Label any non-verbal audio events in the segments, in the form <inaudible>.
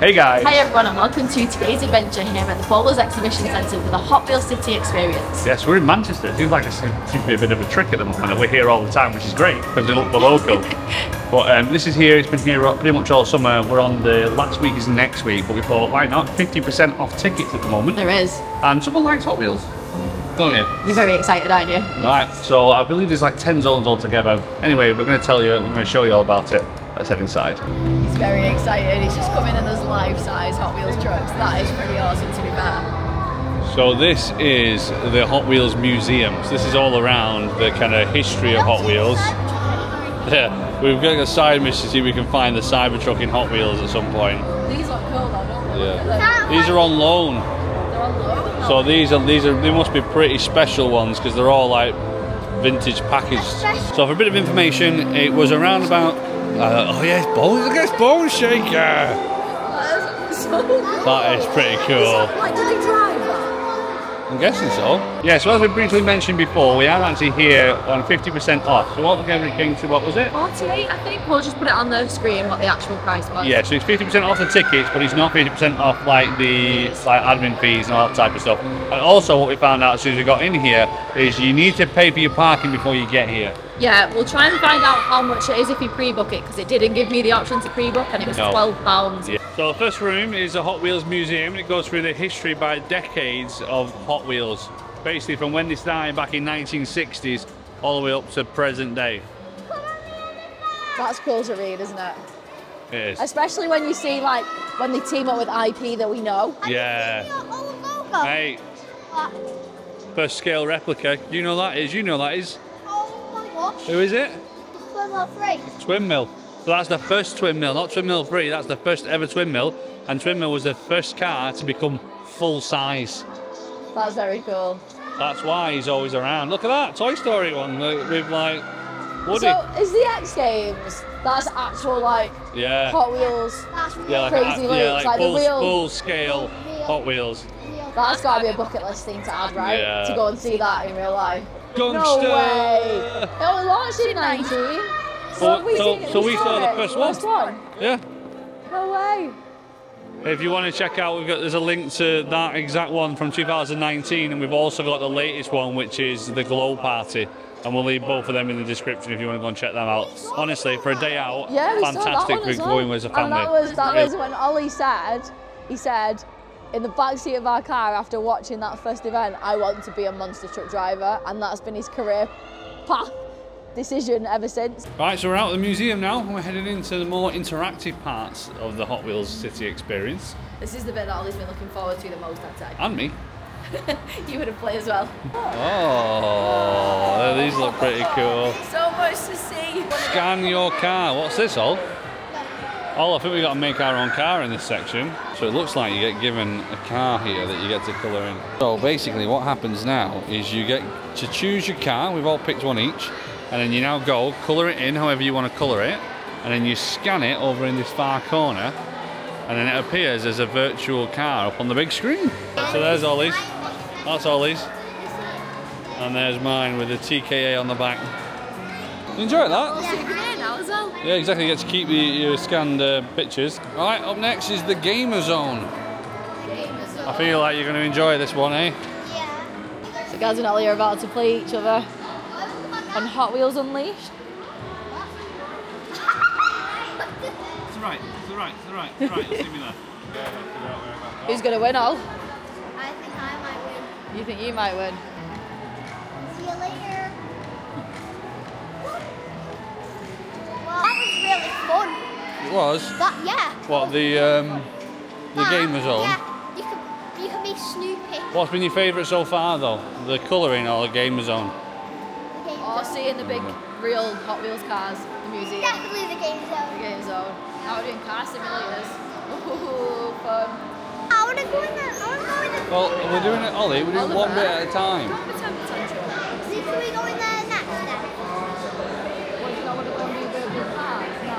Hey guys. Hi everyone and welcome to today's adventure here at the Bowlers Exhibition Centre for the Hot Wheels City Experience. Yes, we're in Manchester. It seems like it seems to be a bit of a trick at the moment. We're here all the time, which is great because we're local. <laughs> but um, this is here. It's been here pretty much all summer. We're on the last week is next week, but we thought why not? 50% off tickets at the moment. There is. And someone likes Hot Wheels. Don't you? You're very excited, aren't you? Right. So I believe there's like 10 zones altogether. Anyway, we're going to tell you. We're going to show you all about it. Let's head inside. Very excited. He's just coming in as life-size Hot Wheels trucks. That is pretty awesome to be fair. So this is the Hot Wheels Museum. So this is all around the kind of history of Hot Wheels. <laughs> Yeah, we've got a side mission to see if we can find the Cybertruck in Hot Wheels at some point. These look cool though, don't they? Yeah. These are on loan. They're on loan. So these are these are they must be pretty special ones because they're all like vintage packaged. So for a bit of information, it was around about uh, oh yes, bone look at this bone shaker. That is so That is pretty cool. Like, do they drive that? I'm guessing so. Yeah, so as we briefly mentioned before, we are actually here on 50% off. So altogether it came to, what was it? 48, I think. We'll just put it on the screen what the actual price was. Yeah, so it's 50% off the tickets, but it's not 50% off like the like admin fees and all that type of stuff. And also what we found out as soon as we got in here is you need to pay for your parking before you get here. Yeah, we'll try and find out how much it is if you pre-book it because it didn't give me the option to pre-book and it was No. £12. Yeah. So the first room is a Hot Wheels museum and it goes through the history by decades of Hot Wheels. Basically from when they started back in 1960s all the way up to present day. That's cool to read, isn't it? It is. Especially when you see like when they team up with IP that we know. Yeah. Hey, first scale replica. You know that is? You know that is. My gosh. Who is it? Twin Mill three. Twin Mill. So that's the first Twin Mill, not Twin Mill 3. That's the first ever Twin Mill. And Twin Mill was the first car to become full size. That's very cool. That's why he's always around. Look at that Toy Story one with with, like Woody. So is the X Games? That's actual like yeah. Hot Wheels. That's Yeah, like, Crazy a- yeah, like, like the full, full scale Hot Wheels. That's got to be a bucket list thing to add, right? Yeah. To go and see that in real life. No way. It was launched in 19. So, So- we so- so we saw seen the first one. First one. Yeah. No way. If you want to check out, we've got there's a link to that exact one from 2019, and we've also got the latest one, which is the Glow Party, and we'll leave both of them in the description if you want to go and check them out. Honestly, for a day out, Yeah, we saw fantastic one for as well. going as a family. And that was that Yeah. was when Ollie said, he said, in the back seat of our car after watching that first event, I want to be a monster truck driver, and that's been his career path decision ever since. Right, so we're out of the museum now, and we're heading into the more interactive parts of the Hot Wheels City experience. This is the bit that Ollie's been looking forward to the most, I'd say. And me. <laughs> you would have played as well. Oh, these look pretty cool. So much to see. Scan your car. What's this all? I think we've got to make our own car in this section. So it looks like you get given a car here that you get to colour in. So basically what happens now is you get to choose your car. We've all picked one each. And then you now go, colour it in however you want to colour it. And then you scan it over in this far corner. And then it appears as a virtual car up on the big screen. So there's Ollie's. That's Ollie's. And there's mine with the TKA on the back. You enjoy that? So you can hear now as well. Yeah, exactly. You get to keep your, your scanned uh, pictures. All right, up next is the Gamer Zone. I feel like you're going to enjoy this one, eh? Yeah. So Gaz and Ollie are about to play each other on Hot Wheels Unleashed. It's all right. It's all right. It's all right. It's all right. You see me there. Who's going to win, Ol? I think I might win. You think you might win? See you later. Really fun. It was. That yeah. What the um, the That, Gamer Zone? Yeah. You can, you could be Snoopy. What's been your favourite so far, though? The colouring or the Gamer Zone? The game Or zone. seeing the big, real Hot Wheels cars, the museum, Definitely the game zone. the game zone. Now we're doing car simulators. Ooh, fun. I wanna go in there. I wanna go in there. Well, we're doing it, Ollie. We're doing one bit at a time. Don't pretend potential. See, can we go in there next then? What, do you not want to go and do the big cars? No.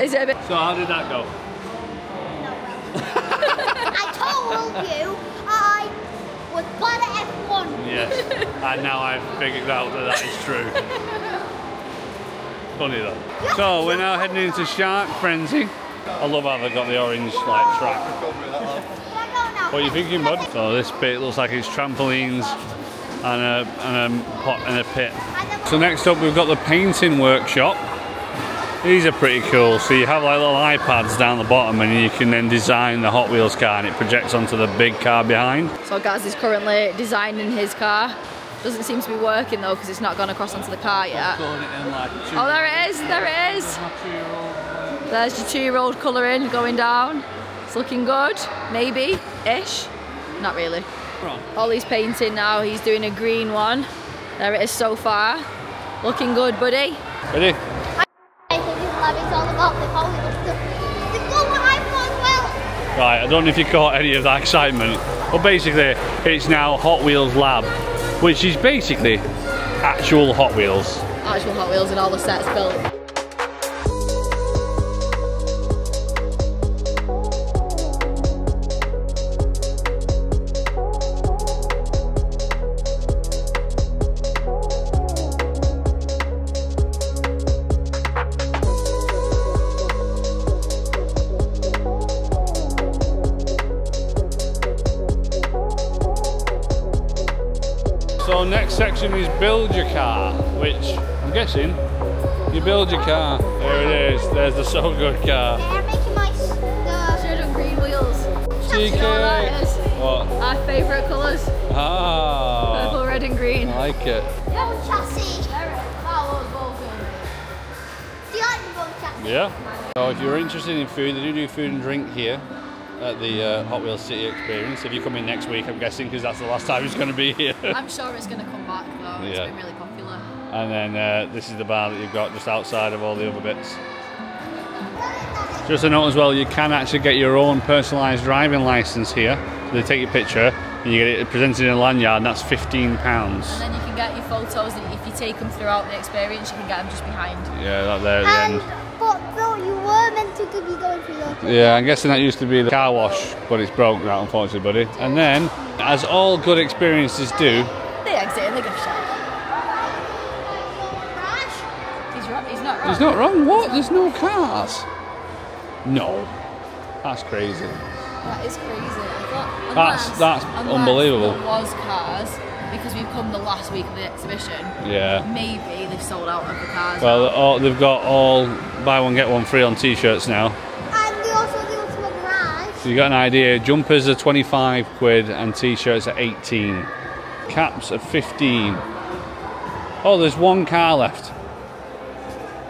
Is it a bit? So how did that go? I told you I was bad at F1. Yes. and now I've figured out that that is true. Funny though. So we're now heading into Shark Frenzy. I love how they've got the orange like track. What are you thinking, bud? So oh, this bit looks like it's trampolines and a, and a pot and a pit. So next up we've got the painting workshop. These are pretty cool. So you have like little iPads down the bottom and you can then design the Hot Wheels car and it projects onto the big car behind. So Gaz is currently designing his car. Doesn't seem to be working though because it's not gone across onto the car yet. Oh, there it is, there it is. Uh, There's your two-year-old colouring going down. It's looking good, maybe, ish. Not really. Ollie's painting now, he's doing a green one. There it is so far. Looking good, buddy. Ready? I think this lab is all about the Hollywood stuff. The global iPhone as well. Right, I don't know if you caught any of that excitement, but basically it's now Hot Wheels Lab, which is basically actual Hot Wheels. Actual Hot Wheels and all the sets built. So next section is build your car, which I'm guessing you build your car. There it is. There's the so good car. They're making my s- the Should green wheels. TK. You know what that is? What? Our favourite colours. Purple, Ah, red and green. I like it. bone chassis. That was Do you like the bone chassis? Yeah. So if you're interested in food, they do do food and drink here at the uh, Hot Wheels City Experience. If you come in next week, I'm guessing because that's the last time it's going to be here. <laughs> I'm sure it's going to come back though. It's Yeah. been really popular. And then uh, this is the bar that you've got just outside of all the other bits. Just a note as well, you can actually get your own personalised driving licence here. They take your picture and you get it presented in a lanyard and that's £15. And then you can get your photos and if you take them throughout the experience, you can get them just behind. Yeah, that there at And, the end. Meant to be going through your Yeah, I'm guessing that used to be the car wash, but it's broke now, unfortunately, buddy. And then, as all good experiences do, The exit in the gift shop. crash. He's right. He's not wrong. He's not wrong. What? There's no cars. No, that's crazy. That is crazy. I thought, That's- that's unless unbelievable. There was cars because we've come the last week of the exhibition. Yeah. Maybe they've sold out of the cars. Well, all, they've got all buy one get one free on T-shirts now. And they also do it to a garage. So you got an idea. Jumpers are 25 quid and T-shirts are 18. Caps are 15. Oh, there's one car left.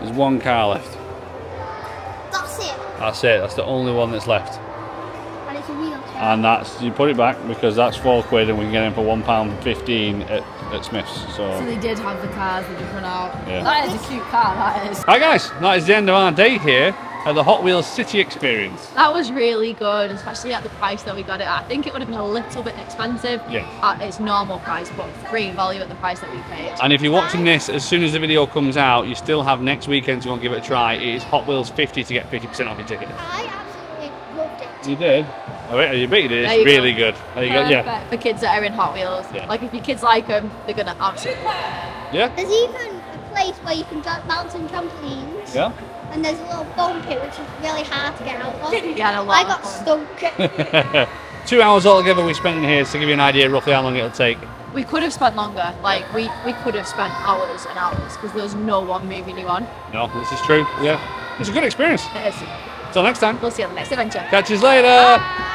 There's one car left. That's it. That's it. That's the only one that's left. And it's a wheelchair. and that's you put it back because that's four quid and we can get them for one pound fifteen at, at Smiths. so So, they did have the cars. They just run out. Yeah. That is a cute car. That is. hi guys, that is the end of our day here at the Hot Wheels City Experience. That was really good, especially at the price that we got it at. I think it would have been a little bit expensive Yeah. at its normal price, but great value at the price that we paid. And if you're watching this as soon as the video comes out, you still have next weekend to go and give it a try. It is Hot Wheels 50 to get 50% off your ticket. I absolutely loved it. You did? Oh, wait, you bet you did. It's you really go. good. There you go. Yeah. Perfect for kids that are in Hot Wheels. Yeah. Like if your kids like them, they're gonna absolutely. love it. Yeah? There's even a place where you can jump bounce on trampolines. Yeah? And there's a little foam pit which is really hard to get out of. <laughs> Yeah, a lot I got fun. stuck. <laughs> <laughs> Two hours altogether we spent in here to give you an idea roughly how long it'll take. We could have spent longer. Like we, we could have spent hours and hours because there's no one moving you on. No, this is true. Yeah. It's a good experience. It is. Till next time. We'll see you on the next adventure. Catch you later.